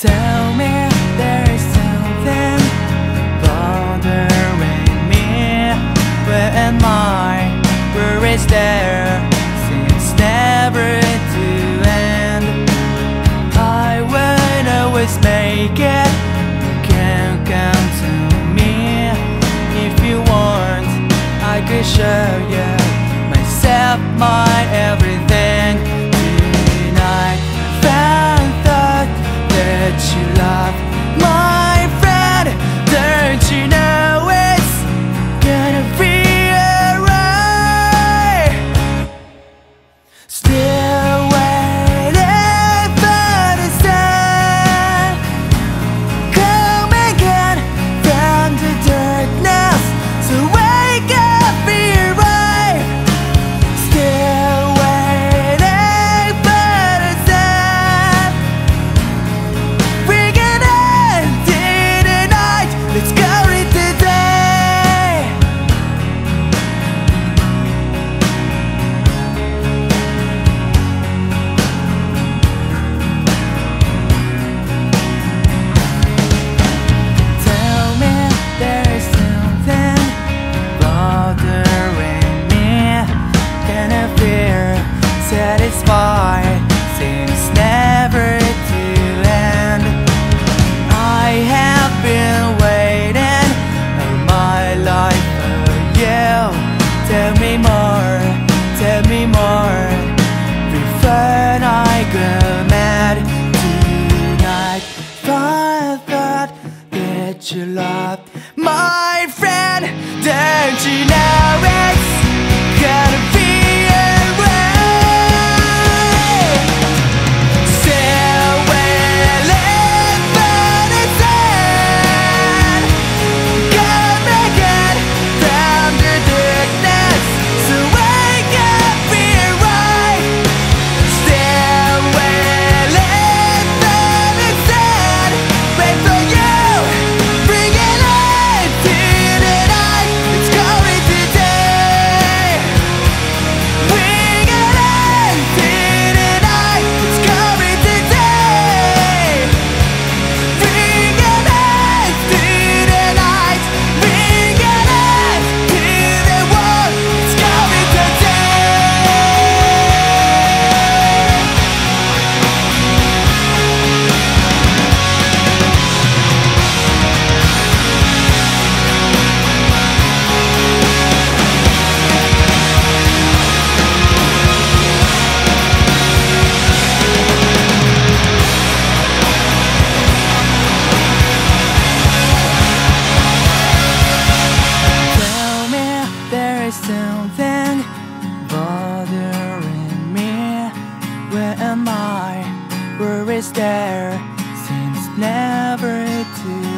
tell me there is something bothering me Where am I? Where is there? Never to end I always make it You can come to me If you want, I show you Myself, my life you like? something bothering me. Where am I? Where is there? Seems never to.